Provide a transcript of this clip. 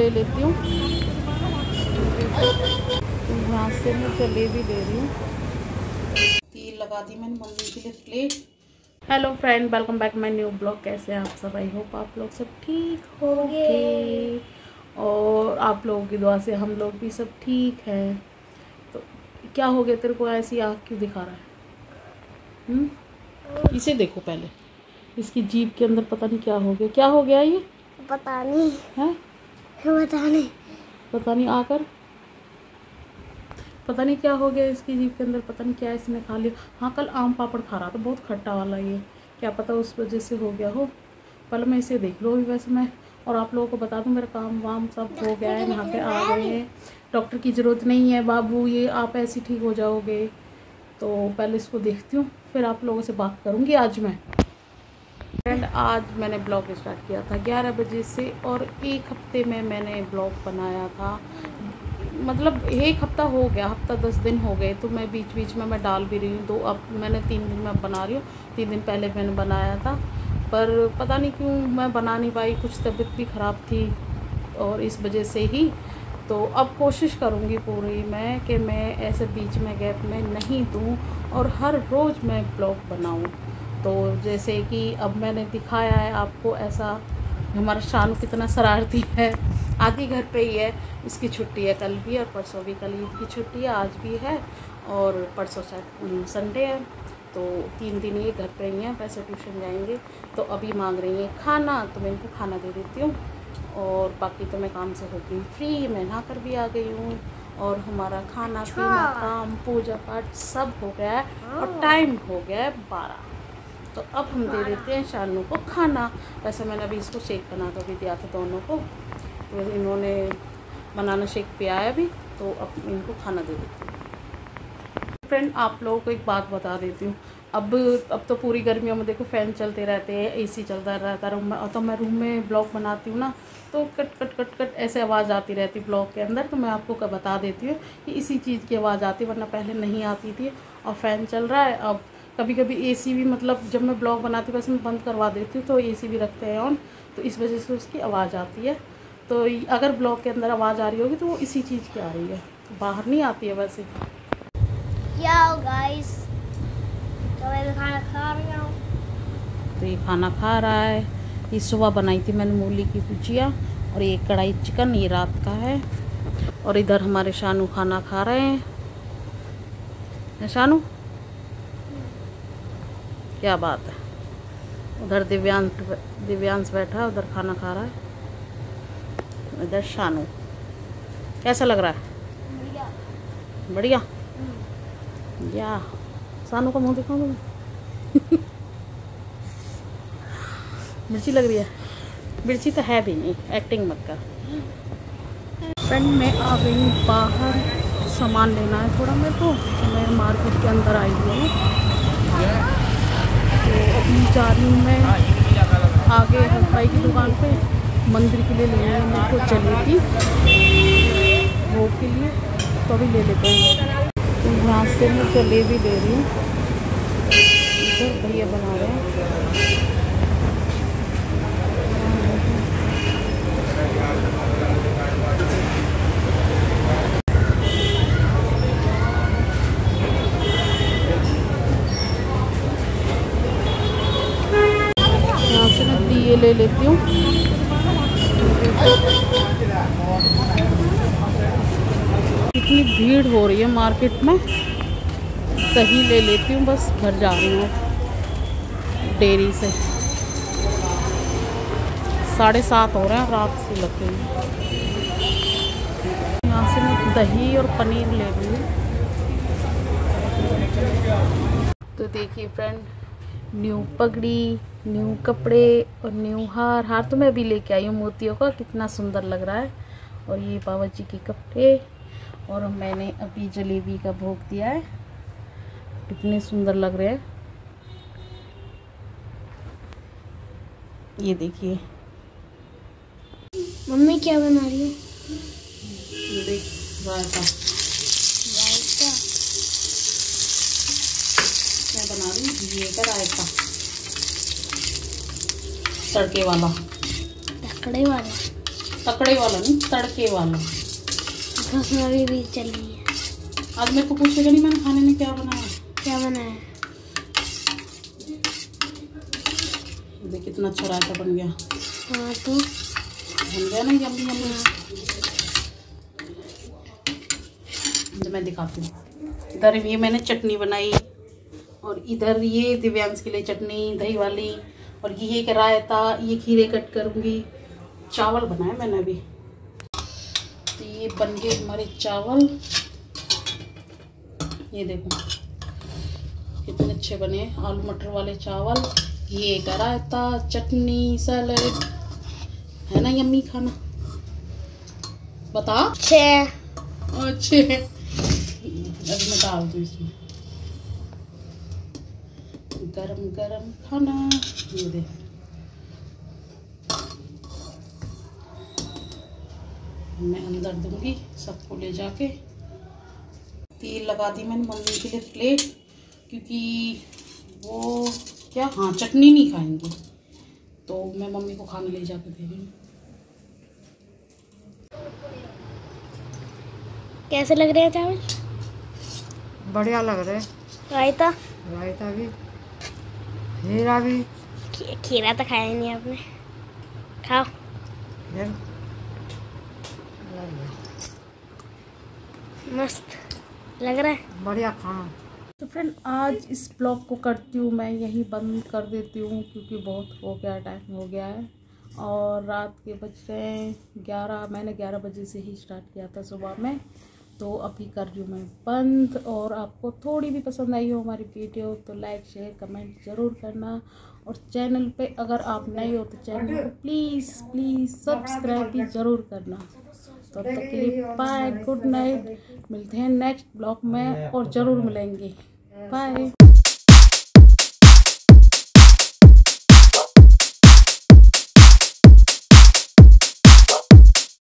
ले लेती हूँ। तो यहाँ से मैं जलेबी ले रही हूँ। तेल लगा दी मैंने मम्मी के लिए plate hello friend welcome back my new blog कैसे हैं आप सब? आई होप आप लोग सब ठीक होंगे। और आप लोगों की दुआ से हम लोग भी सब ठीक हैं। तो क्या हो गया तेरे को? ऐसी आँख क्यों दिखा रहा है? हुँ? इसे देखो पहले। इसकी जीप के अंदर पता नहीं क्या हो गया। क्या हो गया ये? पता नहीं। है? पता नहीं पता नहीं आकर। पता नहीं क्या हो गया इसकी जीप के अंदर पता नहीं क्या इसने खा लिया। हाँ कल आम पापड़ खा रहा था बहुत खट्टा वाला ये। क्या पता उस वजह से हो गया हो। पहले मैं इसे देख लो अभी वैसे मैं। और आप लोगों को बता दूँ मेरा काम वाम सब हो गया है यहाँ पे आ गए हैं। डॉक्टर की ज़रूरत नहीं है बाबू ये आप ऐसे ठीक हो जाओगे। तो पहले इसको देखती हूँ फिर आप लोगों से बात करूँगी आज मैं। फ्रेंड आज मैंने ब्लॉग स्टार्ट किया था 11 बजे से और एक हफ़्ते में मैंने ब्लॉग बनाया था। मतलब एक हफ़्ता हो गया, हफ़्ता दस दिन हो गए तो मैं बीच बीच में मैं डाल भी रही हूँ। दो अब मैंने तीन दिन में बना रही हूँ, तीन दिन पहले मैंने बनाया था, पर पता नहीं क्यों मैं बना नहीं पाई, कुछ तबीयत भी ख़राब थी और इस वजह से ही। तो अब कोशिश करूँगी पूरी मैं कि मैं ऐसे बीच में गैप में नहीं दूँ और हर रोज़ मैं ब्लॉग बनाऊँ। तो जैसे कि अब मैंने दिखाया है आपको ऐसा हमारा शानू कितना शरारती है। ही घर पे ही है। इसकी छुट्टी है कल भी और परसों भी। कल ईद की छुट्टी है आज भी है और परसों संडे है। तो तीन दिन ये घर पे ही हैं वैसे ट्यूशन जाएँगे। तो अभी मांग रही हैं खाना तो मैं इनको खाना दे देती हूँ और बाकी तो मैं काम से हो गई फ्री मैं नहा कर भी आ गई हूँ और हमारा खाना पीना काम पूजा पाठ सब हो गया है और टाइम हो गया है बारह। तो अब हम दे देते हैं शानू को खाना। वैसे मैंने अभी इसको शेक बना तो भी दिया था दोनों को। तो इन्होंने बनाना शेक पिया है अभी तो अब इनको खाना दे देती हूँ। फ्रेंड आप लोगों को एक बात बता देती हूँ। अब अब तो पूरी गर्मियों में देखो फ़ैन चलते रहते हैं एसी चलता रहता है रूम में, और तो मैं रूम में ब्लॉग बनाती हूँ ना तो कट कट कट कट ऐसे आवाज़ आती रहती ब्लॉग के अंदर। तो मैं आपको बता देती हूँ कि इसी चीज़ की आवाज़ आती वरना पहले नहीं आती थी। और फ़ैन चल रहा है, अब कभी कभी एसी भी मतलब जब मैं ब्लॉग बनाती हूँ वैसे मैं बंद करवा देती हूँ तो एसी भी रखते हैं ऑन तो इस वजह से उसकी आवाज़ आती है। तो अगर ब्लॉग के अंदर आवाज़ आ रही होगी तो वो इसी चीज़ की आ रही है। तो बाहर नहीं आती है वैसे। क्या गाइस तो मैं खाना खा रही हूँ। तो ये खाना खा रहा है। ये सुबह बनाई थी मैंने मूली की भुजिया और ये कढ़ाई चिकन ये रात का है। और इधर हमारे शानू खाना खा रहे हैं शानू? क्या बात है? उधर दिव्यांश दिव्यांश बैठा है उधर खाना खा रहा है। इधर शानू। कैसा लग रहा है? बढ़िया। या सानू का मुँह दिखाऊँ मैं मिर्ची लग रही है। मिर्ची तो है भी नहीं एक्टिंग मत कर। फ्रेंड मैं आ गई बाहर सामान लेना है थोड़ा मेरे को। तो मैं मार्केट के अंदर आई हूँ। तो अभी जा रही हूँ मैं आगे हलवाई की दुकान पे। मंदिर के लिए लेनी है मेरे को जलेबी। भोग के लिए। तो अभी ले लेते हैं। तो से मैं जलेबी ले रही हूँ। इधर भैया बना रहे हैं यहाँ से मैं दिए ले लेती हूँ। इतनी भीड़ हो रही है मार्केट में। दही ले लेती हूँ, बस घर जा रही हूँ। डेयरी से। साढ़े सात हो रहे हैं, रात से लग गई। यहाँ से मैं दही और पनीर ले रही हूँ। तो देखिए फ्रेंड न्यू पगड़ी न्यू कपड़े और न्यू हार। हार तो मैं अभी लेके आई हूँ मोतियों का कितना सुंदर लग रहा है। और ये बाबा जी के कपड़े और मैंने अभी जलेबी का भोग दिया है। कितने सुंदर लग रहे हैं। ये देखिए। मम्मी क्या बना रही है? ये देख रायता रायता मैं बना रही हूँ ये का रायता। तड़के वाला। तकड़े वाला? तकड़े वाला नहीं तड़के वाला। घसमारी भी चल रही है। आज मेरे को पूछेगा नहीं मैंने खाने में क्या बनाया। क्या बनाया? देख कितना अच्छा रायता बन गया। हाँ तो? बन गया ना यम्मी यम्मी। तो मैं दिखाती हूँ। इधर ये मैंने चटनी बनाई और इधर ये दिव्यांश के लिए चटनी दही वाली और ये का रायता ये खीरे कट करूँगी। चावल बनाए मैंने अभी। तो ये बन गए हमारे चावल। ये देखो कितने अच्छे बने आलू मटर वाले चावल ये का रायता चटनी सैलड है ना यम्मी खाना? बता। छः। अच्छे अभी मैं डाल दूँ इसमें। गरम गरम खाना। ये दे मैं अंदर दूँगी सबको ले जाके। तेल लगा दी मैंने मम्मी के लिए प्लेट क्योंकि वो क्या? हाँ चटनी नहीं खाएँगे। तो मैं मम्मी को खाने ले जाके दे रही कैसे लग रहे हैं चावल? बढ़िया लग रहे रायता? रायता भी। हीरा भी। खीरा तो खाया ही नहीं आपने। खाओ। मस्त। लग रहा है? बढ़िया खाना। तो फ्रेंड आज इस ब्लॉग को करती हूँ मैं यहीं बंद कर देती हूँ क्योंकि बहुत हो गया टाइम हो गया है। और रात के बज रहे हैं ग्यारह मैंने ग्यारह बजे से ही स्टार्ट किया था सुबह में। तो अभी कर रही हूँ मैं बंद और आपको थोड़ी भी पसंद आई हो हमारी वीडियो तो लाइक, शेयर, कमेंट ज़रूर करना और चैनल पे अगर आप नए हो तो चैनल को प्लीज़ प्लीज़ सब्सक्राइब भी ज़रूर करना। तो तब तक के लिए बाय गुड नाइट मिलते हैं नेक्स्ट ब्लॉग में और ज़रूर मिलेंगे। बाय